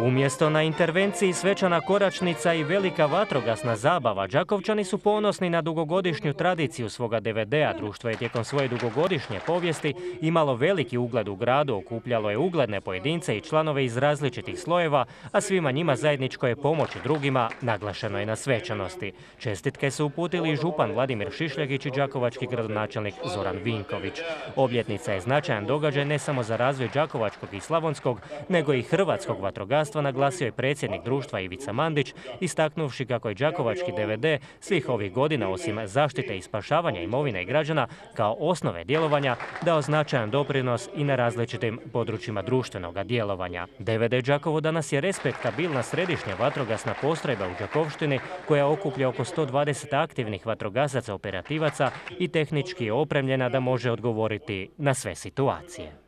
Umjesto na intervenciji svečana koračnica i velika vatrogasna zabava, Đakovčani su ponosni na dugogodišnju tradiciju svoga DVD-a. Društvo je tijekom svoje dugogodišnje povijesti imalo veliki ugled u gradu, okupljalo je ugledne pojedince i članove iz različitih slojeva, a svima njima zajedničko je pomoći drugima, naglašeno je na svečanosti. Čestitke su uputili župan Vladimir Šišljagić i đakovački gradonačelnik Zoran Vinković. Obljetnica je značajan događaj ne samo za razvoj đakovačkog i slavonskog, nego i hrvatskog vatrogastva naglasio je predsjednik društva Ivica Mandić, istaknuvši kako je Đakovački DVD svih ovih godina osim zaštite i spašavanja imovine i građana kao osnove djelovanja dao značajan doprinos i na različitim područjima društvenog djelovanja. DVD Đakovo danas je respektabilna središnja vatrogasna postrojba u Đakovštini koja okuplja oko 120 aktivnih vatrogasaca operativaca i tehnički je opremljena da može odgovoriti na sve situacije.